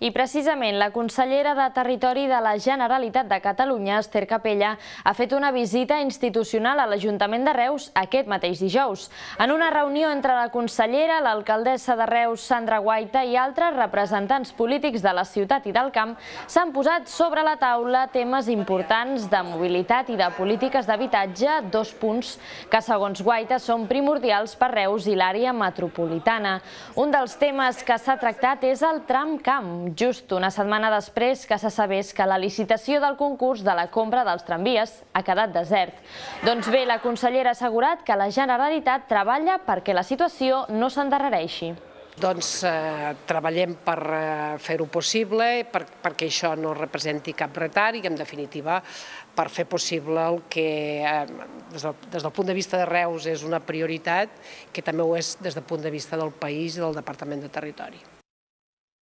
I precisament la consellera de Territori de la Generalitat de Catalunya, Esther Capella, ha fet una visita institucional a l'Ajuntament de Reus aquest mateix dijous. En una reunió entre la consellera, l'alcaldessa de Reus, Sandra Guaita, i altres representants polítics de la ciutat i del camp, s'han posat sobre la taula temes importants de mobilitat i de polítiques d'habitatge, dos punts que, segons Guaita, són primordials per Reus i l'àrea metropolitana. Un dels temes que s'ha tractat és el tram camp, just una setmana després que se sabés que la licitació del concurs de la compra dels tramvies ha quedat desert. Doncs bé, la consellera ha assegurat que la Generalitat treballa perquè la situació no s'endarrereixi. Doncs eh, treballem per eh, fer-ho possible, per, perquè això no representi cap retard i, en definitiva, per fer possible el que, eh, des, del, des del punt de vista de Reus, és una prioritat, que també ho és des del punt de vista del país i del Departament de Territori.